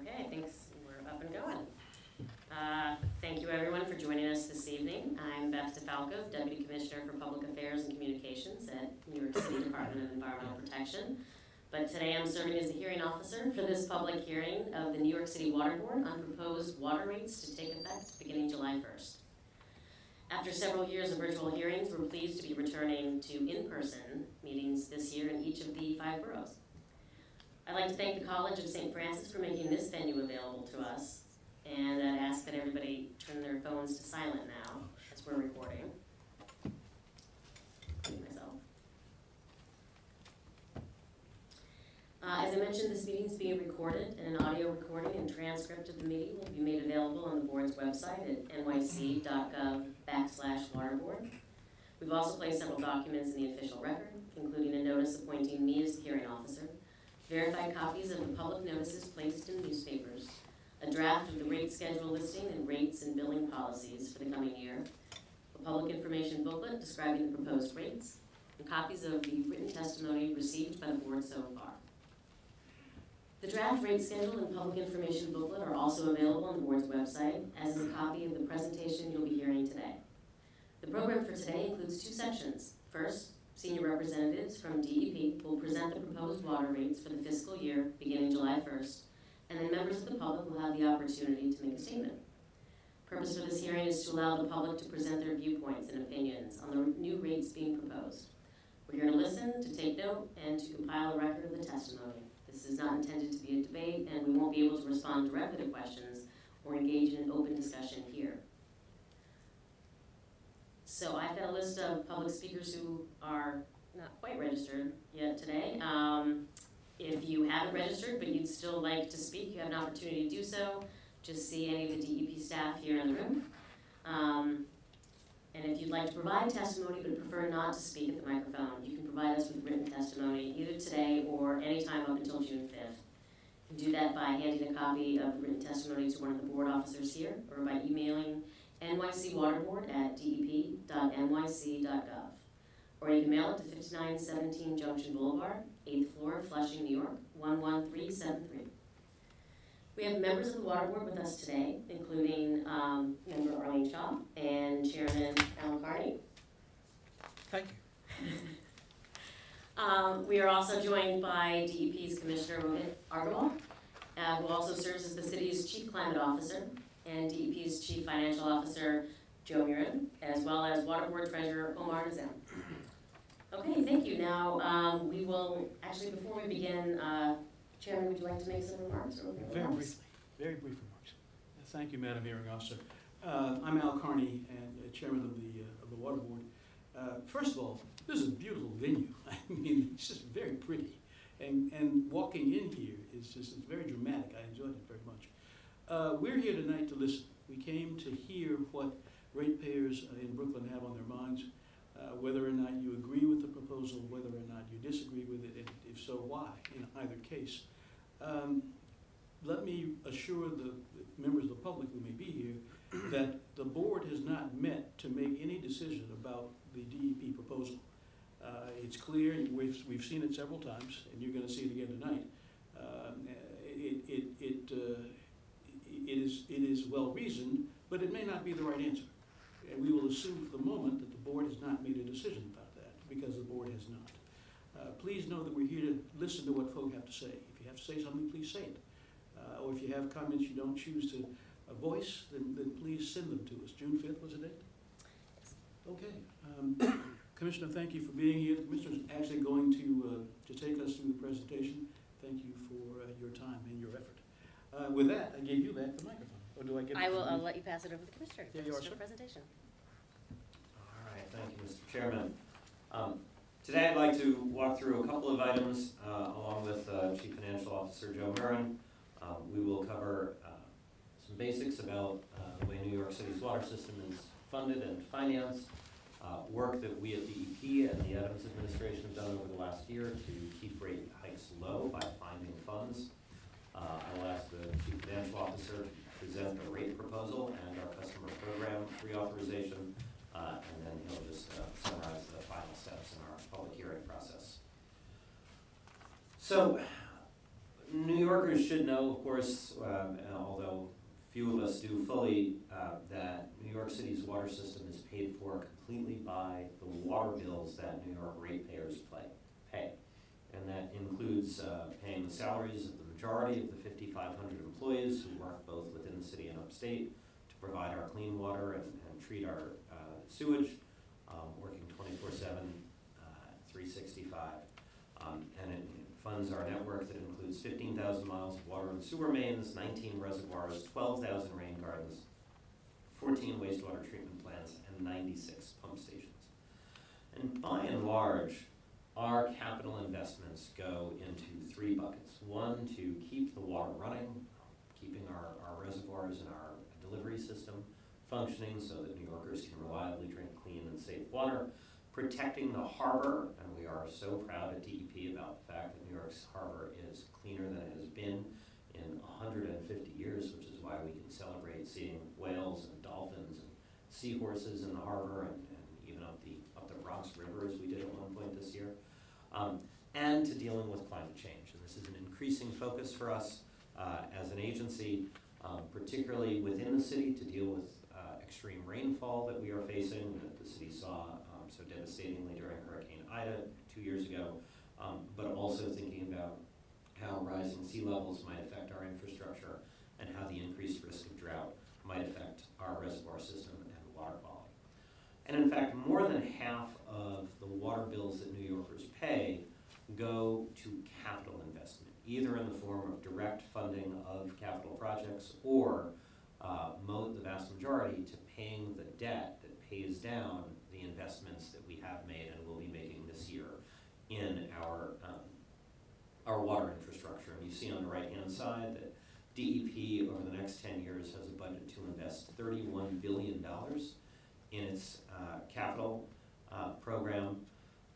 Okay, thanks, we're up and going. Uh, Thank you, everyone, for joining us this evening. I'm Beth DeFalco, Deputy Commissioner for Public Affairs and Communications at New York City Department of Environmental Protection. But today I'm serving as the hearing officer for this public hearing of the New York City Water Board on proposed water rates to take effect beginning July 1st. After several years of virtual hearings, we're pleased to be returning to in-person meetings this year in each of the five boroughs. I'd like to thank the College of St. Francis for making this venue available to us, and I'd ask that everybody turn their phones to silent now as we're recording. Myself. Uh, as I mentioned, this meeting is being recorded, and an audio recording and transcript of the meeting will be made available on the board's website at nyc.gov backslash waterboard. We've also placed several documents in the official record, including a notice appointing me as the hearing officer, verified copies of the public notices placed in newspapers, a draft of the rate schedule listing and rates and billing policies for the coming year, a public information booklet describing the proposed rates, and copies of the written testimony received by the board so far. The draft rate schedule and public information booklet are also available on the board's website, as is a copy of the presentation you'll be hearing today. The program for today includes two sections. First, senior representatives from DEP will present the proposed water rates for the fiscal year beginning July 1st, and then members of the public will have the opportunity to make a statement. Purpose for this hearing is to allow the public to present their viewpoints and opinions on the new rates being proposed. We're here to listen, to take note, and to compile a record of the testimony. This is not intended to be a debate, and we won't be able to respond directly to questions or engage in an open discussion here. So I've got a list of public speakers who are not quite registered yet today. Um, if you haven't registered, but you'd still like to speak, you have an opportunity to do so. Just see any of the DEP staff here in the room. Um, and if you'd like to provide testimony but prefer not to speak at the microphone, you can provide us with written testimony either today or anytime up until June 5th. You can do that by handing a copy of written testimony to one of the board officers here or by emailing nycwaterboard at dep.nyc.gov. Or you can mail it to 5917 Junction Boulevard, 8th floor, Flushing, New York, 11373. We have members of the Water Board with us today, including um, member Arlene Shaw and Chairman Alan Carney. Thank you. Um, we are also joined by DEP's Commissioner Rohit Aggarwala, uh, who also serves as the city's Chief Climate Officer, and DEP's Chief Financial Officer, Joe Murin, as well as Water Board Treasurer Omar Nizam. Okay, thank you. Now, um, we will, actually, before we begin, uh, Chairman, would you like to make some remarks or Very remarks? briefly, very brief remarks. Thank you, Madam Hearing Officer. Uh, I'm Al Carney, and uh, Chairman of the, uh, of the Water Board. Uh, First of all, this is a beautiful venue. I mean, it's just very pretty. And, and walking in here is just, it's very dramatic. I enjoyed it very much. Uh, We're here tonight to listen. We came to hear what ratepayers in Brooklyn have on their minds, uh, whether or not you agree with the proposal, whether or not you disagree with it, and if so, why, in either case. Um, Let me assure the members of the public who may be here that the board has not met to make any decision about the DEP proposal. Uh, It's clear, we've, we've seen it several times, and you're gonna see it again tonight. Um, uh, it is, it is well-reasoned, but it may not be the right answer. And we will assume for the moment that the board has not made a decision about that, because the board has not. Uh, Please know that we're here to listen to what folk have to say. If you have to say something, please say it. Uh, Or if you have comments you don't choose to uh, voice, then, then please send them to us. June fifth, was the date? Okay. Um, Commissioner, thank you for being here. The Commissioner's actually going to, uh, to take us through the presentation. Thank you for uh, your time. Uh, With that, I gave you back the microphone. Or do I get? I will, I'll let you pass it over to the Commissioner. There you are, for sir. presentation. All right, thank you, Mr. Chairman. Um, Today, I'd like to walk through a couple of items uh, along with uh, Chief Financial Officer Joe Murin. Um, We will cover uh, some basics about uh, the way New York City's water system is funded and financed, uh, work that we at the DEP and the Adams administration have done over the last year to keep rate hikes low by finding funds. Uh, I'll ask the Chief Financial Officer to present the rate proposal and our customer program reauthorization uh, and then he'll just uh, summarize the final steps in our public hearing process. So, New Yorkers should know, of course, um, although few of us do fully, uh, that New York City's water system is paid for completely by the water bills that New York ratepayers pay. And that includes uh, paying the salaries of the majority of the 5,500 employees who work both within the city and upstate to provide our clean water and, and treat our uh, sewage, um, working 24/7, uh, 365. Um, and it funds our network that includes fifteen thousand miles of water and sewer mains, nineteen reservoirs, twelve thousand rain gardens, fourteen wastewater treatment plants, and ninety-six pump stations. And by and large, our capital investments go into three buckets. One, to keep the water running, keeping our, our reservoirs and our delivery system functioning so that New Yorkers can reliably drink clean and safe water protecting the harbor, and we are so proud at DEP about the fact that New York's harbor is cleaner than it has been in 150 years, which is why we can celebrate seeing whales and dolphins and seahorses in the harbor and, Bronx River as we did at one point this year. Um, and to dealing with climate change. And this is an increasing focus for us uh, as an agency, um, particularly within the city to deal with uh, extreme rainfall that we are facing, that the city saw um, so devastatingly during Hurricane Ida two years ago, um, but also thinking about how rising sea levels might affect our infrastructure and how the increased risk of drought might affect our reservoir system and water quality. And in fact, more than half of the water bills that New Yorkers pay go to capital investment, either in the form of direct funding of capital projects or uh, the vast majority to paying the debt that pays down the investments that we have made and will be making this year in our, um, our water infrastructure. And you see on the right-hand side that DEP over the next ten years has a budget to invest thirty-one billion dollars in its uh, capital uh, program.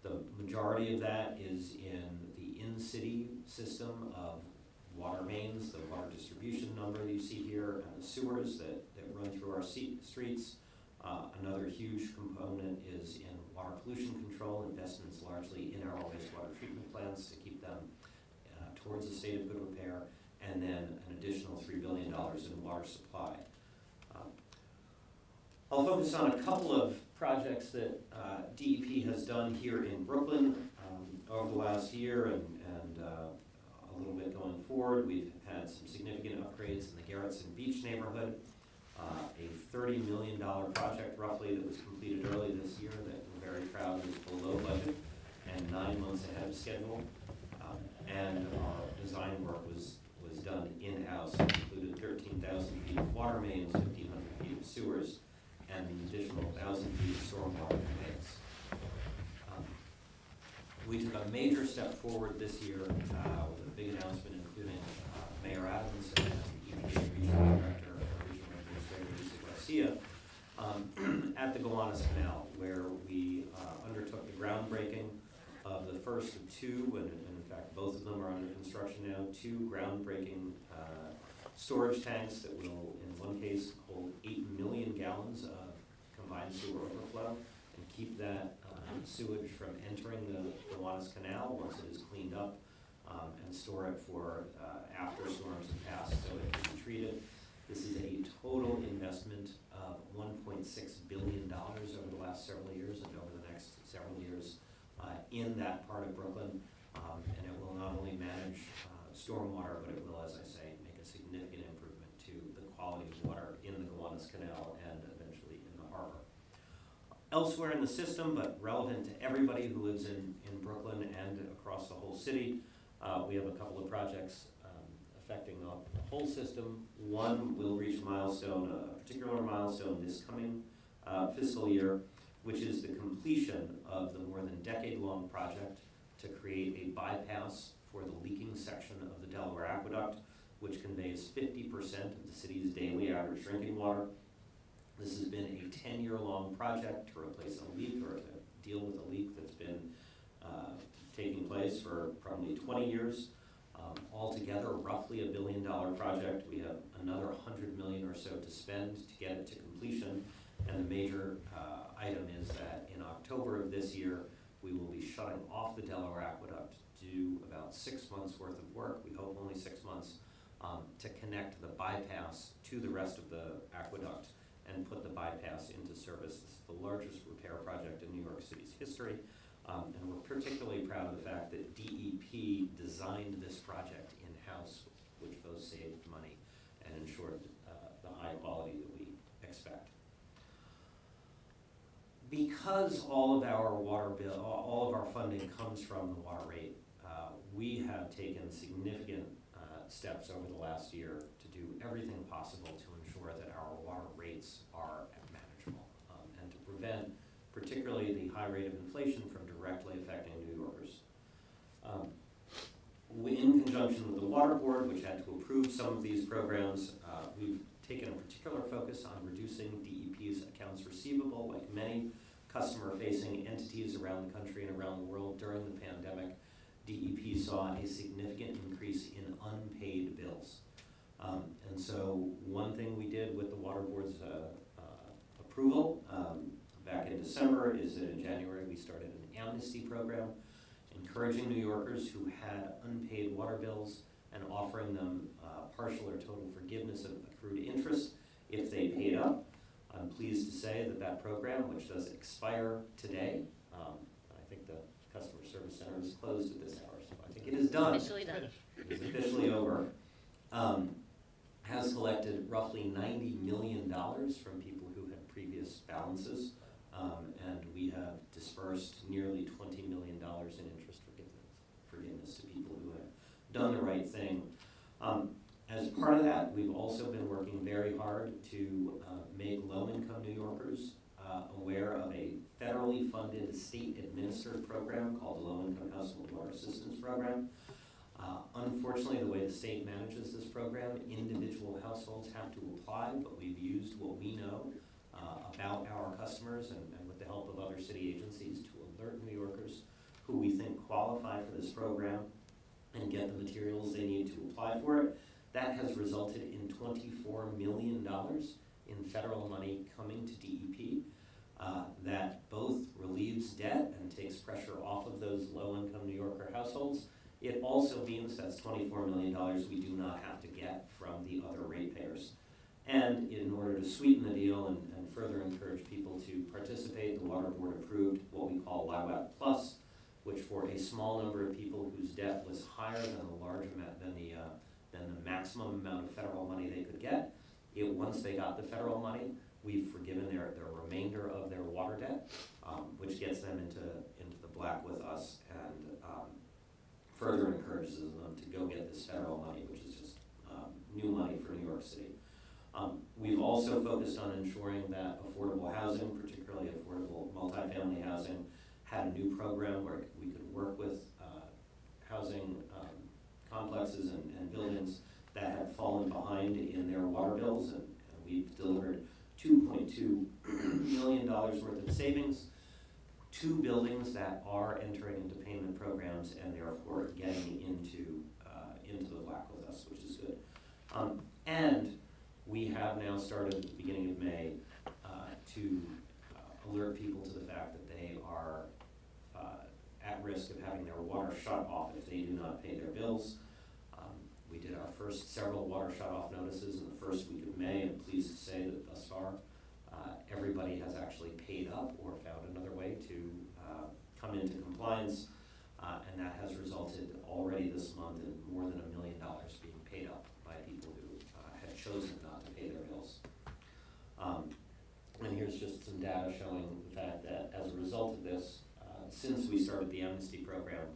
The majority of that is in the in-city system of water mains, the water distribution number that you see here, and the sewers that, that run through our streets. Uh, another huge component is in water pollution control, investments largely in our wastewater treatment plants to keep them uh, towards a state of good repair, and then an additional three billion dollars in water supply. I'll focus on a couple of projects that uh, DEP has done here in Brooklyn um, over the last year and, and uh, a little bit going forward. We've had some significant upgrades in the Gerritsen Beach neighborhood. Uh, a $30 million project roughly that was completed early this year that we're very proud is below budget and nine months ahead of schedule. Um, and our design work was, was done in-house, included 13,000 feet of water mains, 1,500 feet of sewers, and an additional 1,000 feet of stormwater mains. Um, We took a major step forward this year uh, with a big announcement, including uh, Mayor Adams and EPA Regional Director, Regional Administrator Lisa Garcia, um, at the Gowanus Canal, where we uh, undertook the groundbreaking of the first of two, and and in fact, both of them are under construction now, two groundbreaking uh, storage tanks that will, in one case, hold eight million gallons of combined sewer overflow and keep that uh, sewage from entering the Gowanus Canal once it is cleaned up um, and store it for uh, after storms have passed so it can be treated. This is a total investment of one point six billion dollars over the last several years and over the next several years uh, in that part of Brooklyn. Um, And it will not only manage uh, stormwater, but it will, as I say, significant improvement to the quality of water in the Gowanus Canal and eventually in the harbor. Elsewhere in the system, but relevant to everybody who lives in, in Brooklyn and across the whole city, uh, we have a couple of projects um, affecting the whole system. One will reach milestone, a particular milestone this coming uh, fiscal year, which is the completion of the more than decade-long project to create a bypass for the leaking section of the Delaware Aqueduct, which conveys fifty percent of the city's daily average drinking water. This has been a ten-year-long project to replace a leak or to deal with a leak that's been uh, taking place for probably twenty years. Um, Altogether, roughly a billion-dollar project. We have another hundred million or so to spend to get it to completion. And the major uh, item is that in October of this year, we will be shutting off the Delaware Aqueduct to do about six months' worth of work, we hope only six months, um, to connect the bypass to the rest of the aqueduct and put the bypass into service. This is the largest repair project in New York City's history. Um, and we're particularly proud of the fact that DEP designed this project in-house, which both saved money and ensured uh, the high quality that we expect. Because all of our water bill, all of our funding comes from the water rate, uh, we have taken significant steps over the last year to do everything possible to ensure that our water rates are manageable um, and to prevent particularly the high rate of inflation from directly affecting New Yorkers. Um, we- In conjunction with the Water Board, which had to approve some of these programs, uh, we've taken a particular focus on reducing DEP's accounts receivable, like many customer-facing entities around the country and around the world during the pandemic. DEP saw a significant increase in unpaid bills. Um, And so, one thing we did with the Water Board's uh, uh, approval um, back in December is that in January, we started an amnesty program encouraging New Yorkers who had unpaid water bills and offering them uh, partial or total forgiveness of accrued interest if they paid up. I'm pleased to say that that program, which does expire today, um, I think the customer service center is closed at this hour, so I think it is done Officially done. is officially over, um, has collected roughly ninety million dollars from people who had previous balances. Um, and we have dispersed nearly twenty million dollars in interest forgiveness, forgiveness to people who have done the right thing. Um, as part of that, we've also been working very hard to, uh, make low-income New Yorkers, uh, aware of a federally funded, state-administered program called the Low-Income Household Water Assistance Program. Uh, Unfortunately, the way the state manages this program, individual households have to apply, but we've used what we know uh, about our customers and and with the help of other city agencies to alert New Yorkers who we think qualify for this program and get the materials they need to apply for it. That has resulted in twenty-four million dollars in federal money coming to DEP uh, that both relieves debt and takes pressure off of those low-income New Yorker households. It also means that's twenty-four million dollars we do not have to get from the other ratepayers. And in order to sweeten the deal and, and further encourage people to participate, the Water Board approved what we call LIHWAP Plus, which for a small number of people whose debt was higher than the large amount, than the, uh, than the maximum amount of federal money they could get, it, once they got the federal money, we've forgiven their, their remainder of their water debt, um, which gets them into, into the black with us and, um, further encourages them to go get this federal money, which is just, um, new money for New York City. Um, we've also focused on ensuring that affordable housing, particularly affordable multifamily housing, had a new program where we could work with, uh, housing, um, complexes and, and buildings that had fallen behind in their water bills, and, and we've delivered two point two million dollars worth of savings. To buildings that are entering into payment programs and therefore getting into, uh, into the black with us, which is good. Um, and we have now started at the beginning of May, uh, to uh, alert people to the fact that they are, uh, at risk of having their water shut off if they do not pay their bills. Did our first several water shut-off notices in the first week of May, and pleased to say that thus far, uh, everybody has actually paid up or found another way to uh, come into compliance. Uh, And that has resulted already this month in more than a million dollars being paid up by people who uh, had chosen not to pay their bills. Um, And here's just some data showing the fact that as a result of this, uh, since we started the amnesty program,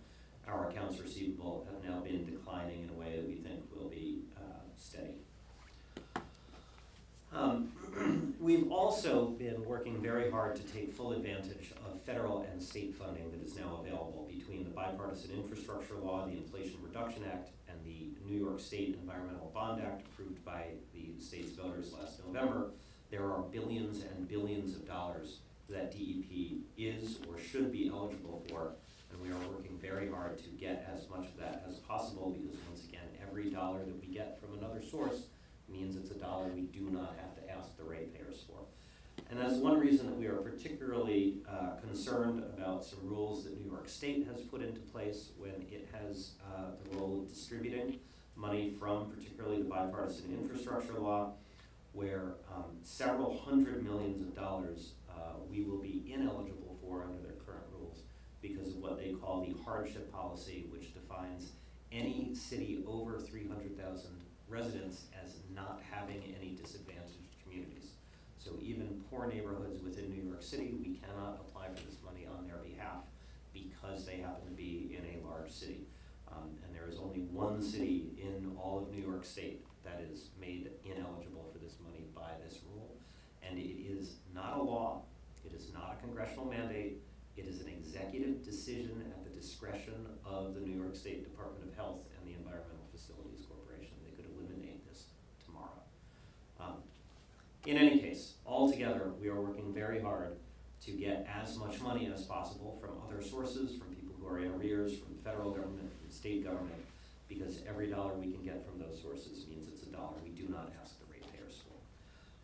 our accounts receivable have now been declining in a way that we think will be uh, steady. Um, We've also been working very hard to take full advantage of federal and state funding that is now available between the bipartisan infrastructure law, the Inflation Reduction Act, and the New York State Environmental Bond Act approved by the state's voters last November. There are billions and billions of dollars that DEP is or should be eligible for, and we are working very hard to get as much of that as possible, because once again, every dollar that we get from another source means it's a dollar we do not have to ask the ratepayers for. And that's one reason that we are particularly uh, concerned about some rules that New York State has put into place when it has uh, the role of distributing money from particularly the bipartisan infrastructure law, where um, several hundred millions of dollars uh, we will be ineligible for under their because of what they call the hardship policy, which defines any city over three hundred thousand residents as not having any disadvantaged communities. So even poor neighborhoods within New York City, we cannot apply for this money on their behalf because they happen to be in a large city. Um, and there is only one city in all of New York State that is made ineligible for this money by this rule. And it is not a law, it is not a congressional mandate, executive decision at the discretion of the New York State Department of Health and the Environmental Facilities Corporation. They could eliminate this tomorrow. Um, in any case, altogether, we are working very hard to get as much money as possible from other sources, from people who are in arrears, from the federal government, from the state government, because every dollar we can get from those sources means it's a dollar we do not ask the ratepayers for.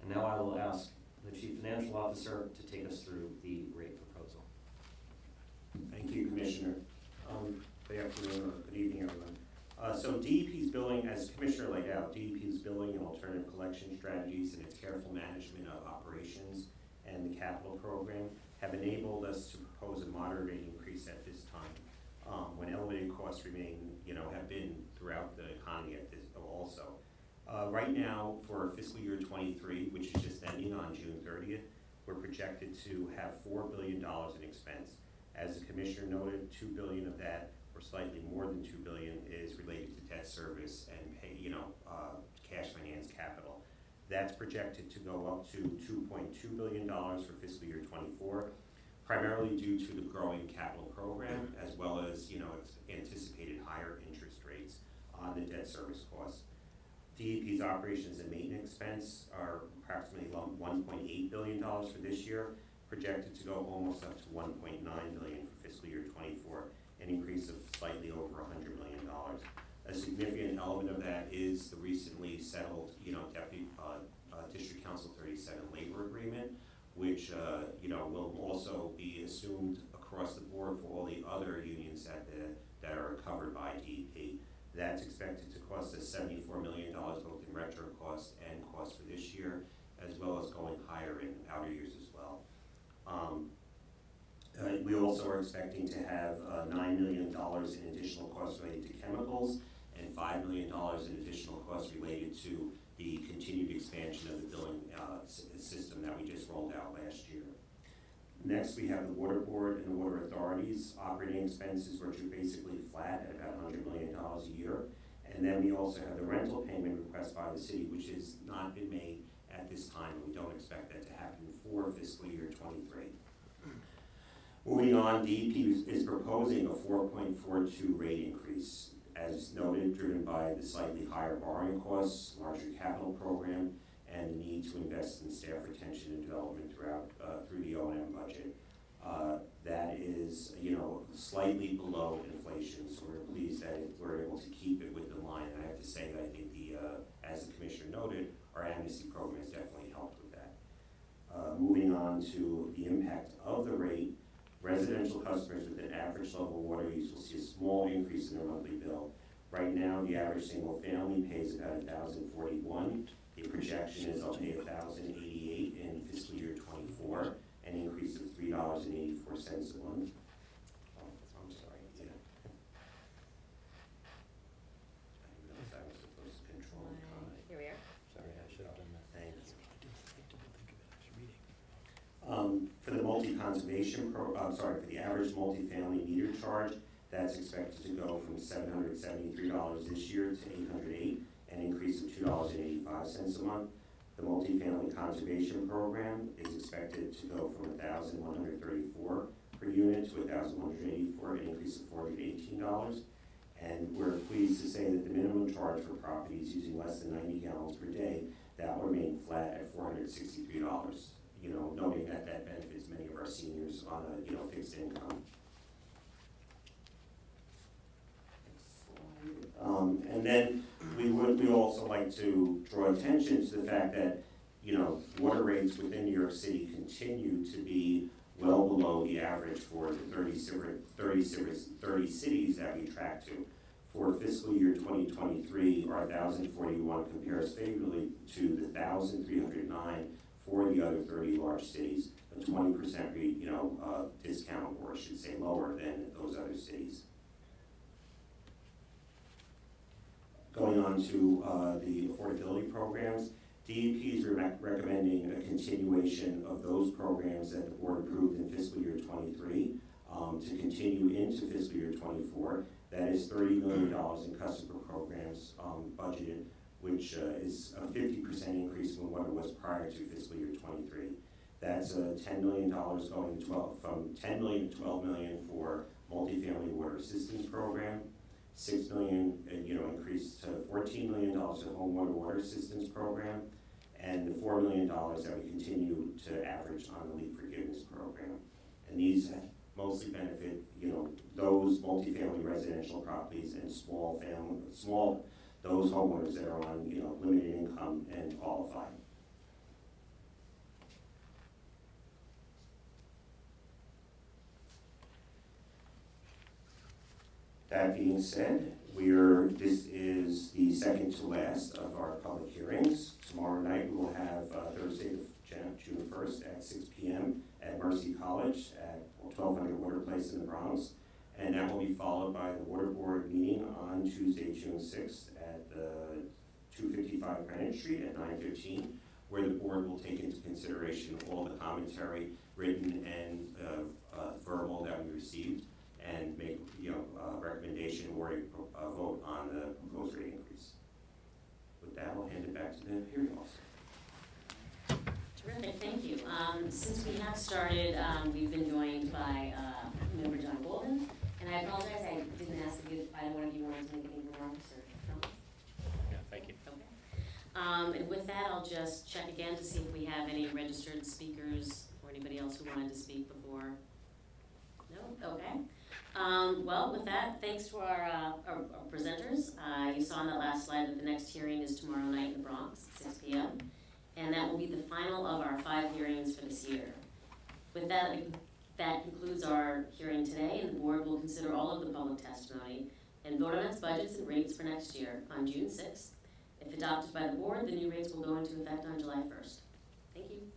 And now I will ask the chief financial officer to take us through the rate. Thank you, Commissioner. Um, Good afternoon or good evening, everyone. Uh, So DEP's billing, as Commissioner laid out, DEP's billing and alternative collection strategies and its careful management of operations and the capital program have enabled us to propose a moderate rate increase at this time. um, When elevated costs remain, you know, have been throughout the economy at this, also. Uh, Right now, for fiscal year twenty-three, which is just ending on June thirtieth, we're projected to have four billion dollars in expense. As the commissioner noted, two billion of that, or slightly more than two billion, is related to debt service and pay, you know, uh, cash finance capital. That's projected to go up to two point two billion dollars for fiscal year twenty-four, primarily due to the growing capital program, as well as, you know, anticipated higher interest rates on the debt service costs. DEP's operations and maintenance expense are approximately one point eight billion dollars for this year, projected to go almost up to one point nine billion for fiscal year twenty-four, an increase of slightly over hundred million dollars. A significant element of that is the recently settled, you know, deputy, uh, uh, District Council thirty-seven labor agreement, which, uh, you know, will also be assumed across the board for all the other unions that, the, that are covered by DEP. That's expected to cost us seventy-four million dollars both in retro costs and costs for this year, as well as going higher in outer years as well. Um, uh, we also are expecting to have, uh, nine million dollars in additional costs related to chemicals and five million dollars in additional costs related to the continued expansion of the billing, uh, system that we just rolled out last year. Next, we have the water board and the water authorities operating expenses, which are basically flat at about hundred million dollars a year. And then we also have the rental payment request by the city, which has not been made at this time. We don't expect that to happen for fiscal year twenty-three. Moving on, DEP is- proposing a four point four two rate increase. As noted, driven by the slightly higher borrowing costs, larger capital program, and the need to invest in staff retention and development throughout, uh, through the O and M budget. Uh, that is, slightly below inflation, so we're pleased that we're able to keep it within line. And I have to say, that I think the, uh, as the commissioner noted, our amnesty program has definitely helped with that. Uh, moving on to the impact of the rate, residential customers with an average level water use will see a small increase in their monthly bill. Right now, the average single family pays about thousand forty-one. The projection is they'll pay thousand eighty-eight in fiscal year twenty-four, an increase of three dollars and eighty-four cents a month. Oh, I'm sorry, yeah. I didn't realize I was supposed to control the comment. Here we are. Sorry, I should have done that, thank you. I do, I do think of it as reading. Um, for the multi-conservation pro, I'm sorry, for the average multifamily meter charge, that's expected to go from seven hundred seventy-three dollars this year to eight hundred eight, an increase of two dollars and eighty-five cents a month. The multifamily conservation program is expected to go from thousand one hundred thirty-four per unit to thousand one hundred eighty-four, an increase of four hundred eighteen dollars. And we're pleased to say that the minimum charge for properties using less than ninety gallons per day, that will remain flat at four hundred sixty-three dollars you know, noting that that benefits many of our seniors on a, you know, fixed income. Um, and then we would, we also like to draw attention to the fact that you know, water rates within New York City continue to be well below the average for the 30 civ- 30 30 cities that we track to. For fiscal year 2023, our 1,041 compares favorably to the 1,309 for the other 30 large cities, a 20% re- you know, uh, discount, or I should say lower than those other cities. Going on to uh, the affordability programs, DEP is rec- recommending a continuation of those programs that the board approved in fiscal year twenty-three um, to continue into fiscal year twenty-four. That is thirty million dollars in customer programs um, budgeted, which uh, is a fifty percent increase from what it was prior to fiscal year twenty-three. That's uh, ten million dollars going to twelve, from ten million to twelve million for multifamily water assistance program, six million, uh, you know, increase to fourteen million dollars in home water assistance program, and the four million dollars that we continue to average on the leak forgiveness program. And these mostly benefit, you know, those multifamily residential properties and small family, small, those homeowners that are on, you know, limited income and qualified. That being said, we're, this is the second to last of our public hearings. Tomorrow night, we will have uh, Thursday, June first at six P M at Mercy College at twelve hundred Water Place in the Bronx. And that will be followed by the Water Board meeting on Tuesday, June sixth at uh, two fifty-five Greenwich Street at nine fifteen, where the board will take into consideration all the commentary, written and uh, uh, verbal that we received and make, you know, a recommendation or a, a vote on the proposed rate increase. With that, I'll hand it back to the hearing officer. Terrific, thank you. Um, since we have started, um, we've been joined by, uh, member John Golden, and I apologize, I didn't ask if either one of you wanted to make any remarks or comments. Yeah, thank you. Okay. Um, and with that, I'll just check again to see if we have any registered speakers or anybody else who wanted to speak before. No, okay. Um, well, with that, thanks to our, uh, our, our presenters. Uh, you saw on that last slide that the next hearing is tomorrow night in the Bronx at six P M. And that will be the final of our five hearings for this year. With that, that concludes our hearing today, and the board will consider all of the public testimony and vote on its budgets and rates for next year on June sixth. If adopted by the board, the new rates will go into effect on July first. Thank you.